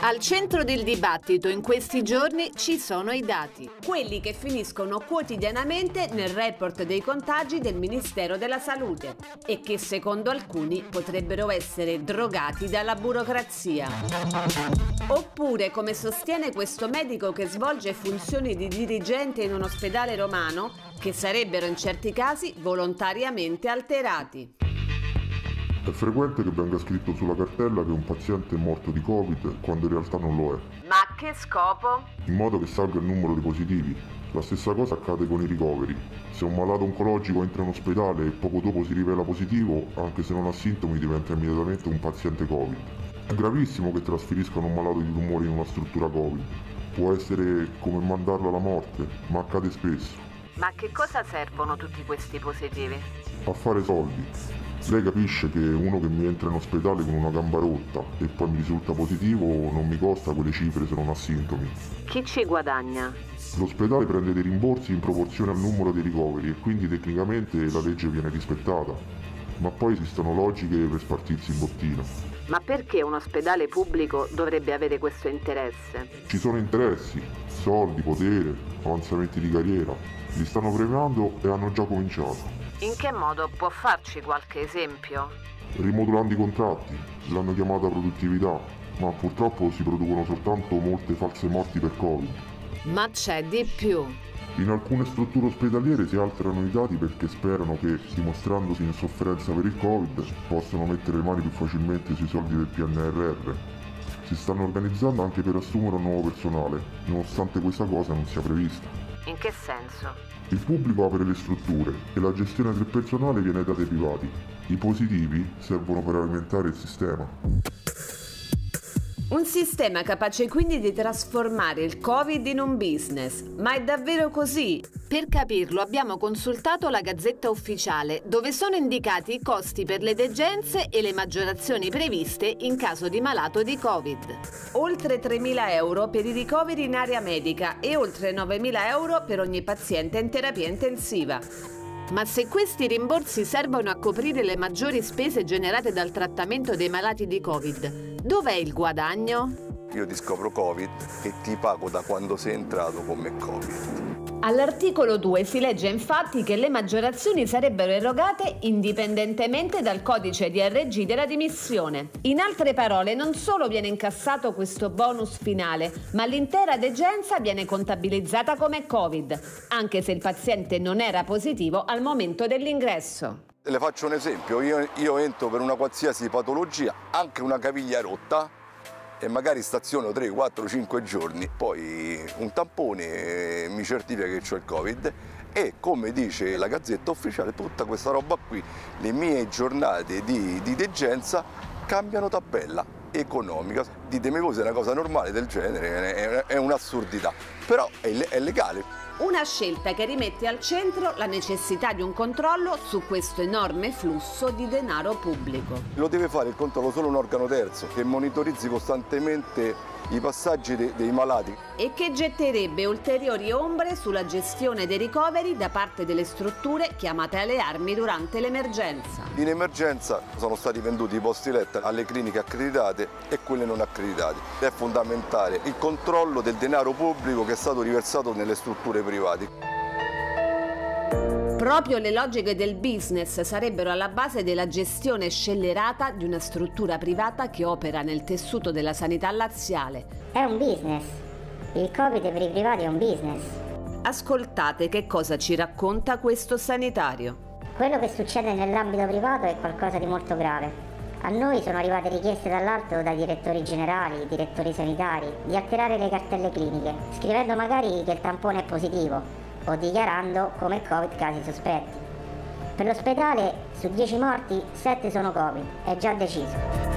Al centro del dibattito in questi giorni ci sono i dati, quelli che finiscono quotidianamente nel report dei contagi del Ministero della Salute e che secondo alcuni potrebbero essere drogati dalla burocrazia. Oppure, come sostiene questo medico che svolge funzioni di dirigente in un ospedale romano, che sarebbero in certi casi volontariamente alterati. È frequente che venga scritto sulla cartella che un paziente è morto di Covid quando in realtà non lo è, Ma a che scopo? in modo che salga il numero di positivi. La stessa cosa accade con i ricoveri. Se un malato oncologico entra in ospedale e poco dopo si rivela positivo, anche se non ha sintomi diventa immediatamente un paziente Covid. È gravissimo che trasferiscano un malato di tumore in una struttura Covid. Può essere come mandarlo alla morte, ma accade spesso. Ma a che cosa servono tutti questi positivi? A fare soldi. Lei capisce che uno che mi entra in ospedale con una gamba rotta e poi mi risulta positivo non mi costa quelle cifre se non ha sintomi. Chi ci guadagna? L'ospedale prende dei rimborsi in proporzione al numero dei ricoveri e quindi tecnicamente la legge viene rispettata. Ma poi esistono logiche per spartirsi in bottino. Ma perché un ospedale pubblico dovrebbe avere questo interesse? Ci sono interessi, soldi, potere, avanzamenti di carriera. Li stanno premiando e hanno già cominciato. In che modo può farci qualche esempio? Rimodulando i contratti, l'hanno chiamata produttività, ma purtroppo si producono soltanto molte false morti per Covid. Ma c'è di più. In alcune strutture ospedaliere si alterano i dati perché sperano che, dimostrandosi in sofferenza per il Covid, possano mettere le mani più facilmente sui soldi del PNRR. Si stanno organizzando anche per assumere un nuovo personale, nonostante questa cosa non sia prevista. In che senso? Il pubblico apre le strutture e la gestione del personale viene data ai privati. I positivi servono per alimentare il sistema. Un sistema capace quindi di trasformare il Covid in un business. Ma è davvero così? Per capirlo abbiamo consultato la Gazzetta Ufficiale, dove sono indicati i costi per le degenze e le maggiorazioni previste in caso di malato di Covid. Oltre 3.000 euro per i ricoveri in area medica e oltre 9.000 euro per ogni paziente in terapia intensiva. Ma se questi rimborsi servono a coprire le maggiori spese generate dal trattamento dei malati di Covid, dov'è il guadagno? Io ti scopro Covid e ti pago da quando sei entrato come Covid. All'articolo 2 si legge infatti che le maggiorazioni sarebbero erogate indipendentemente dal codice DRG della dimissione. In altre parole, non solo viene incassato questo bonus finale, ma l'intera degenza viene contabilizzata come Covid, anche se il paziente non era positivo al momento dell'ingresso. Le faccio un esempio, io, io entro per una qualsiasi patologia, anche una caviglia rotta, e magari staziono 3, 4, 5 giorni, poi un tampone eh, mi certifica che ho il Covid e come dice la gazzetta ufficiale tutta questa roba qui, le mie giornate di, di degenza cambiano tabella economica. Ditemi voi se è una cosa normale del genere, è, un'assurdità, però è legale. Una scelta che rimette al centro la necessità di un controllo su questo enorme flusso di denaro pubblico. Lo deve fare il controllo solo un organo terzo che monitorizzi costantemente i passaggi de- dei malati. E che getterebbe ulteriori ombre sulla gestione dei ricoveri da parte delle strutture chiamate alle armi durante l'emergenza. In emergenza sono stati venduti i posti letto alle cliniche accreditate e quelle non accreditate. È fondamentale il controllo del denaro pubblico che è stato riversato nelle strutture private. Proprio le logiche del business sarebbero alla base della gestione scellerata di una struttura privata che opera nel tessuto della sanità laziale. È un business. Il Covid per i privati è un business. Ascoltate che cosa ci racconta questo sanitario. Quello che succede nell'ambito privato è qualcosa di molto grave. A noi sono arrivate richieste dall'alto dai direttori generali, direttori sanitari, di alterare le cartelle cliniche, scrivendo magari che il tampone è positivo o dichiarando come Covid casi sospetti. Per l'ospedale su 10 morti 7 sono Covid, è già deciso.